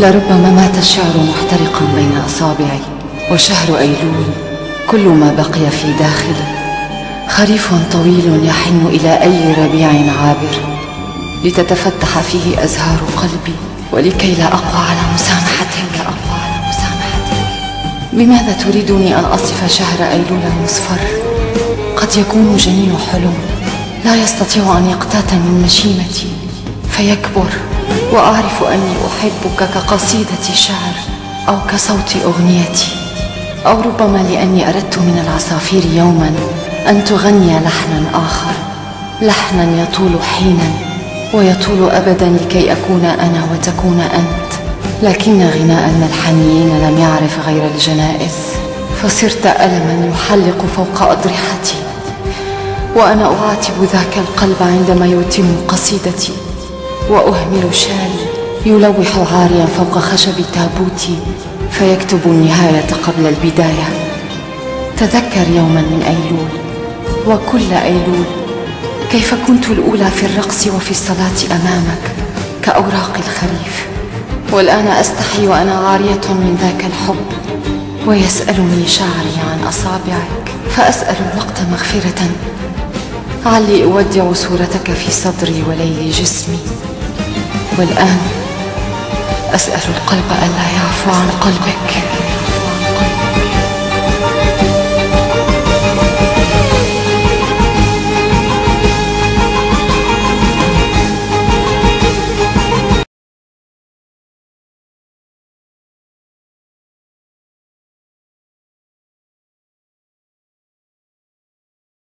لربما مات الشعر محترقا بين أصابعي وشهر أيلول. كل ما بقي في داخلي خريف طويل يحن إلى أي ربيع عابر. لتتفتح فيه أزهار قلبي ولكي لا أقوى على مسامحتك لا أقوى على مسامحتك بماذا تريدني أن أصف شهر أيلول المصفر قد يكون جنين حلم لا يستطيع أن يقتات من مشيمتي فيكبر وأعرف أني أحبك كقصيدة شعر أو كصوت أغنيتي. أو ربما لأني أردت من العصافير يوما أن تغني لحنا آخر لحنا يطول حينا ويطول أبدا لكي أكون أنا وتكون أنت. لكن غناء الملحنيين لم يعرف غير الجنائز. فصرت ألما يحلق فوق أضرحتي. وأنا أعاتب ذاك القلب عندما يتم قصيدتي وأهمل شالي يلوح عاريا فوق خشب تابوتي فيكتب النهاية قبل البداية. تذكر يوما من أيلول وكل أيلول كيف كنت الأولى في الرقص وفي الصلاة أمامك كأوراق الخريف. والآن أستحي وأنا عارية من ذاك الحب ويسألني شعري عن أصابعك فأسأل الوقت مغفرة علي أودع صورتك في صدري وليل جسمي. والآن أسأل القلب ألا يعفو عن قلبك.